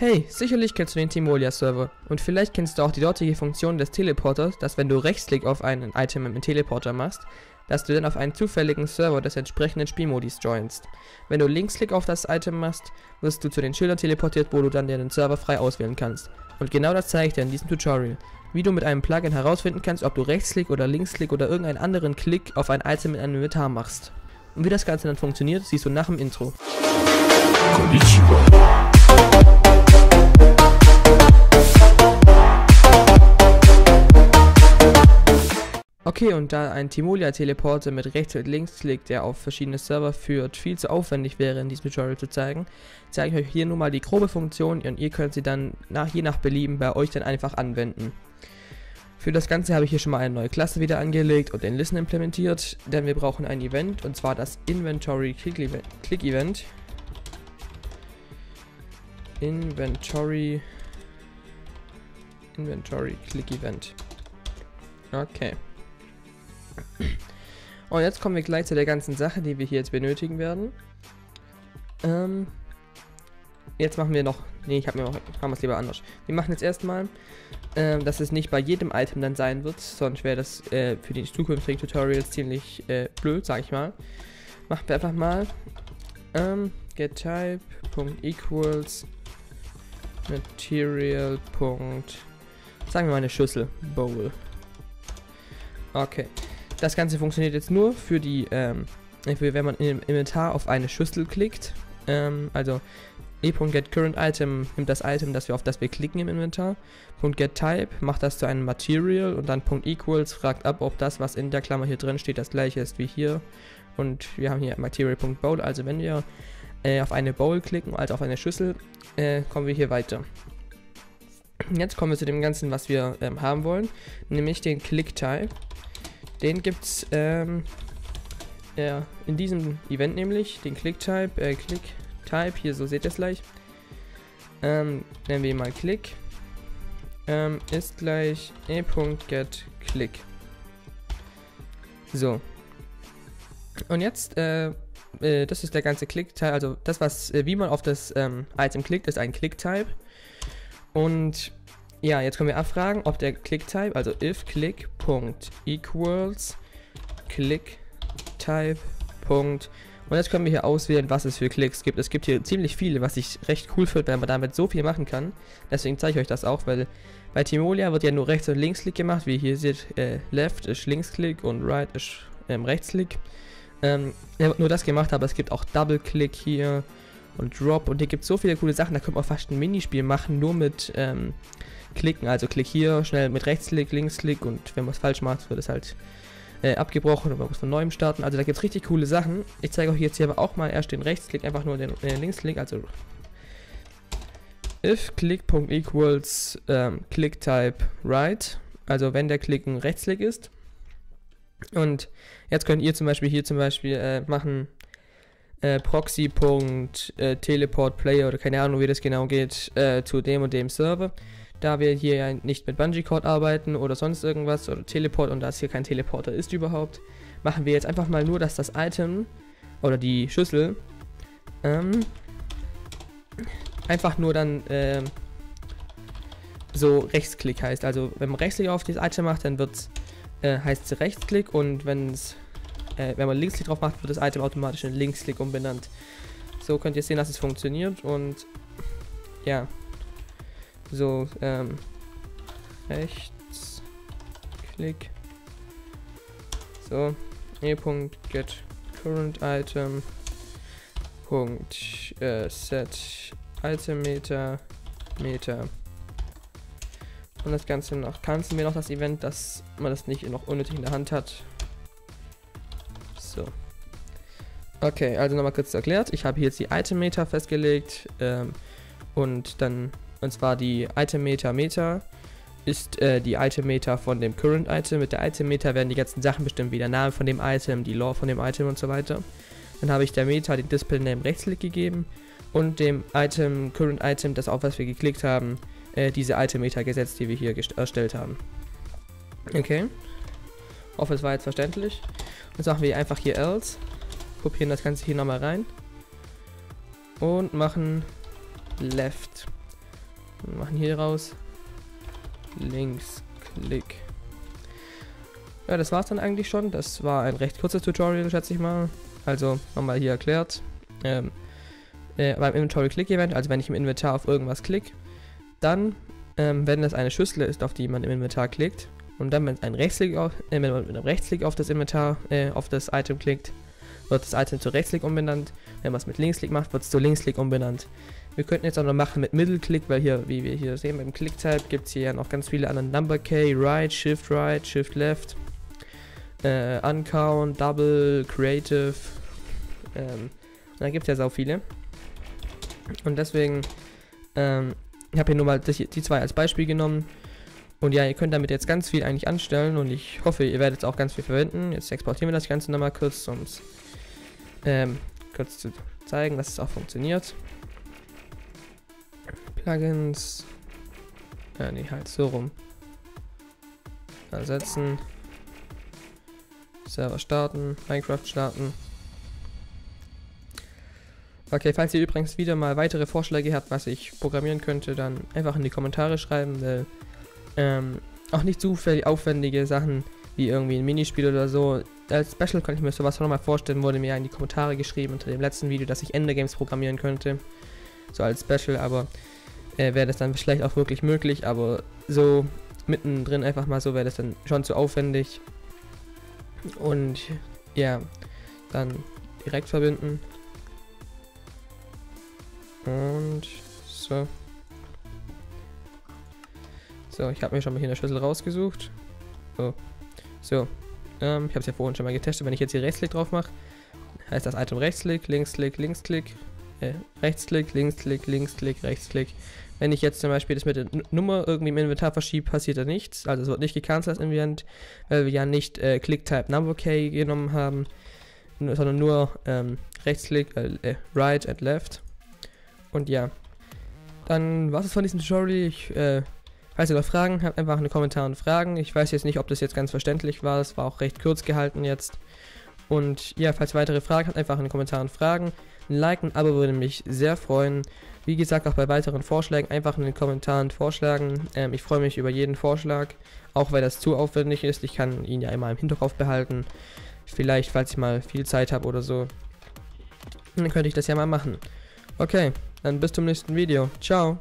Hey, sicherlich kennst du den Timolia-Server und vielleicht kennst du auch die dortige Funktion des Teleporters, dass wenn du Rechtsklick auf ein Item im Teleporter machst, dass du dann auf einen zufälligen Server des entsprechenden Spielmodis joinst. Wenn du Linksklick auf das Item machst, wirst du zu den Schildern teleportiert, wo du dann den Server frei auswählen kannst. Und genau das zeige ich dir in diesem Tutorial. Wie du mit einem Plugin herausfinden kannst, ob du Rechtsklick oder Linksklick oder irgendeinen anderen Klick auf ein Item in einem Inventar machst. Und wie das Ganze dann funktioniert, siehst du nach dem Intro. Konnichiwa. Okay, und da ein Timolia-Teleporter mit Rechts- und Linksklick, der auf verschiedene Server führt, viel zu aufwendig wäre in diesem Tutorial zu zeigen, zeige ich euch hier nur mal die grobe Funktion und ihr könnt sie dann nach, je nach Belieben bei euch dann einfach anwenden. Für das Ganze habe ich hier schon mal eine neue Klasse wieder angelegt und den Listen implementiert, denn wir brauchen ein Event und zwar das Inventory Click Event. Click Event. Inventory Inventory Click Event. Okay. Und jetzt kommen wir gleich zu der ganzen Sache, die wir hier jetzt benötigen werden. Ähm, jetzt machen wir noch, nee, ich habe mir noch, machen wir es lieber anders. Wir machen jetzt erstmal, ähm, dass es nicht bei jedem Item dann sein wird, sonst wäre das äh, für die zukünftigen Tutorials ziemlich äh, blöd, sag ich mal. Machen wir einfach mal ähm, gettype.equals material. Sagen wir mal eine Schüssel, bowl. Okay. Das Ganze funktioniert jetzt nur für die, ähm, für wenn man im Inventar auf eine Schüssel klickt. Ähm, also e.getCurrentItem nimmt das Item, das wir auf das wir klicken im Inventar. .getType macht das zu einem Material und dann .equals fragt ab, ob das, was in der Klammer hier drin steht, das gleiche ist wie hier. Und wir haben hier Material.bowl, also wenn wir äh, auf eine Bowl klicken, also auf eine Schüssel, äh, kommen wir hier weiter. Jetzt kommen wir zu dem Ganzen, was wir ähm, haben wollen, nämlich den ClickType. Den gibt's ähm, ja, in diesem Event nämlich, den Click-Type, äh, Click-Type, hier so seht ihr es gleich. Ähm, nennen wir ihn mal Click. Ähm, ist gleich e.getClick. So. Und jetzt, äh, äh, das ist der ganze Click-Type, also das, was, äh, wie man auf das ähm, Item klickt, ist ein Click-Type. Und ja, jetzt können wir abfragen, ob der Click-Type, also if click.equals click-type. Und jetzt können wir hier auswählen, was es für Klicks gibt. Es gibt hier ziemlich viele, was ich recht cool finde, weil man damit so viel machen kann. Deswegen zeige ich euch das auch, weil bei Timolia wird ja nur Rechts- und Linksklick gemacht. Wie ihr hier seht, äh, Left ist Linksklick und Right ist ähm, Rechtsklick. Ähm, er wird nur das gemacht, aber es gibt auch Double-Click hier und Drop. Und hier gibt es so viele coole Sachen, da könnte man fast ein Minispiel machen, nur mit ähm, klicken. Also klick hier, schnell mit Rechtsklick, Linksklick und wenn man es falsch macht, wird es halt äh, abgebrochen und man muss von neuem starten. Also da gibt es richtig coole Sachen. Ich zeige euch jetzt hier aber auch mal erst den Rechtsklick, einfach nur den äh, Linksklick, also if click.equals ähm, click type right, also wenn der Klick ein Rechtsklick ist. Und jetzt könnt ihr zum Beispiel hier zum Beispiel äh, machen äh, proxy.teleport player oder keine Ahnung wie das genau geht äh, zu dem und dem Server da wir hier ja nicht mit Bungee Cord arbeiten oder sonst irgendwas oder Teleport und da es hier kein Teleporter ist überhaupt, machen wir jetzt einfach mal nur, dass das Item oder die Schüssel ähm, einfach nur dann ähm, so Rechtsklick heißt. Also wenn man Rechtsklick auf das Item macht, dann äh, heißt es Rechtsklick und wenn es äh, wenn man Linksklick drauf macht, wird das Item automatisch in Linksklick umbenannt. So könnt ihr sehen, dass es funktioniert und ja. So, ähm, rechts, Klick. So, e.get current item. Punkt, äh, set item meter, meter. Und das Ganze noch, canceln wir noch das Event, dass man das nicht noch unnötig in der Hand hat. So. Okay, also nochmal kurz erklärt. Ich habe hier jetzt die Item Meter festgelegt ähm, und dann und zwar die Item Meter Meter ist äh, die Item Meter von dem Current Item. Mit der Item Meter werden die ganzen Sachen bestimmt, wie der Name von dem Item, die Lore von dem Item und so weiter. Dann habe ich der Meta den Display Name Rechtsklick gegeben und dem Item, Current Item, das auf was wir geklickt haben, äh, diese Item Meter gesetzt, die wir hier erstellt haben. Okay. Hoffe, es war jetzt verständlich. Jetzt machen wir einfach hier else, kopieren das Ganze hier nochmal rein und machen left. Wir machen hier raus. Links, Klick. Ja, das war's dann eigentlich schon. Das war ein recht kurzes Tutorial, schätze ich mal. Also, nochmal hier erklärt. Ähm, äh, beim Inventory Click Event, also wenn ich im Inventar auf irgendwas klicke, dann, ähm, wenn das eine Schüssel ist, auf die man im Inventar klickt, und dann, wenn, ein Rechtsklick auf, äh, wenn man mit einem Rechtsklick auf das Inventar, äh, auf das Item klickt, wird das Item zu Rechtsklick umbenannt. Wenn man es mit Linksklick macht, wird es zu Linksklick umbenannt. Wir könnten jetzt auch noch machen mit Mittelklick, weil hier, wie wir hier sehen, beim Click-Type gibt es hier ja noch ganz viele andere Number Key, Right, Shift Right, Shift Left, äh, Uncount, Double, Creative. Ähm, da gibt es ja so viele. Und deswegen, ähm, ich habe hier nur mal das, die zwei als Beispiel genommen. Und ja, ihr könnt damit jetzt ganz viel eigentlich anstellen und ich hoffe, ihr werdet es auch ganz viel verwenden. Jetzt exportieren wir das Ganze nochmal kurz, um es ähm, kurz zu zeigen, dass es auch funktioniert. Plugins. Ja, nee, halt so rum. Ersetzen. Server starten, Minecraft starten. Okay, falls ihr übrigens wieder mal weitere Vorschläge habt, was ich programmieren könnte, dann einfach in die Kommentare schreiben, weil ähm, auch nicht zu aufwendige Sachen wie irgendwie ein Minispiel oder so. Als Special kann ich mir sowas nochmal vorstellen, wurde mir ja in die Kommentare geschrieben unter dem letzten Video, dass ich Endergames programmieren könnte. So als Special, aber äh, wäre das dann vielleicht auch wirklich möglich, aber so mittendrin einfach mal so wäre das dann schon zu aufwendig. Und ja, dann direkt verbinden. Und so. So, ich habe mir schon mal hier eine Schlüssel rausgesucht. Oh. So. Ähm, ich habe es ja vorhin schon mal getestet. Wenn ich jetzt hier Rechtsklick drauf mache, heißt das Item Rechtsklick, Linksklick, Linksklick, äh, Rechtsklick, Linksklick, Linksklick, Rechtsklick. Wenn ich jetzt zum Beispiel das mit der Nummer irgendwie im Inventar verschiebe, passiert da nichts. Also es wird nicht gecancelt im Event, weil wir ja nicht äh, Click-Type Number Key genommen haben, sondern nur ähm, Rechtsklick, äh, äh, Right and Left. Und ja, dann war es von diesem Tutorial. Ich, äh, falls ihr noch Fragen habt, einfach in den Kommentaren fragen. Ich weiß jetzt nicht, ob das jetzt ganz verständlich war. Es war auch recht kurz gehalten jetzt. Und ja, falls ihr weitere Fragen habt, einfach in den Kommentaren fragen. Ein Like, ein Abo würde mich sehr freuen. Wie gesagt, auch bei weiteren Vorschlägen einfach in den Kommentaren vorschlagen. Ähm, ich freue mich über jeden Vorschlag, auch weil das zu aufwendig ist. Ich kann ihn ja immer im Hinterkopf behalten. Vielleicht, falls ich mal viel Zeit habe oder so, dann könnte ich das ja mal machen. Okay, dann bis zum nächsten Video. Ciao.